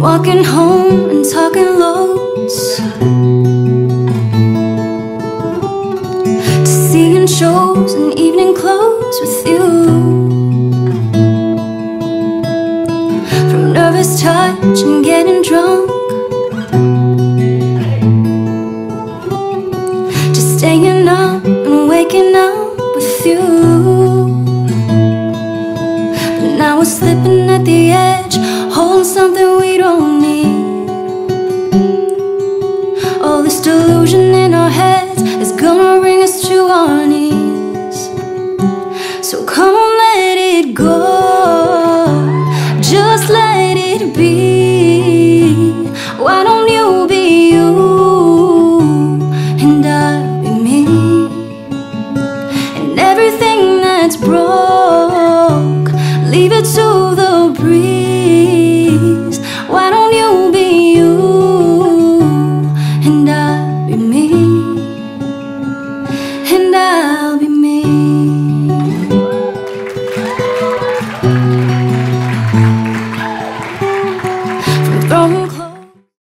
walking home and talking loads. To seeing shows and evening clothes with you. From nervous touch and getting drunk. To staying up and waking up with you. But now we're slipping this delusion in our heads is gonna bring us to our knees. So come on, let it go. Just let it be. Why don't you be you and I'll be me? And everything that's broke, leave it to